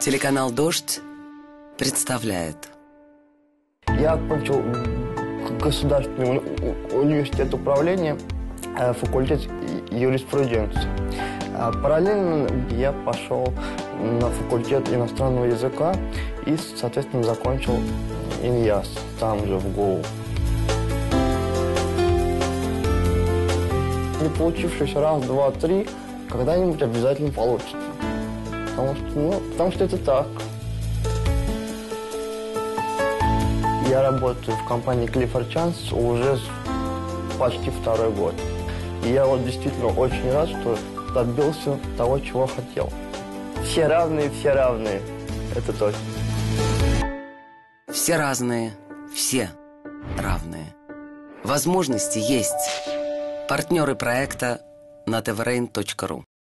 Телеканал «Дождь» представляет Я окончил Государственный уни- университет управления, э, факультет юриспруденции. А Параллельно я пошел на факультет иностранного языка и, соответственно, закончил ИНЯС там же, в ГУ. Не получившись раз, два, три, когда-нибудь обязательно получится. Потому что, ну, потому что это так. Я работаю в компании Clifford Chance уже почти второй год. И я вот действительно очень рад, что добился того, чего хотел. Все равные, все равные. Это точно. «Все разные, все равные». Возможности есть. Партнеры проекта на tvrain.ru